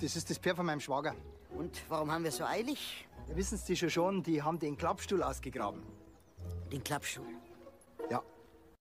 Das ist das Pferd von meinem Schwager. Und warum haben wir so eilig? Ja, wissen Sie schon schon, die haben den Klappstuhl ausgegraben. Den Klappstuhl?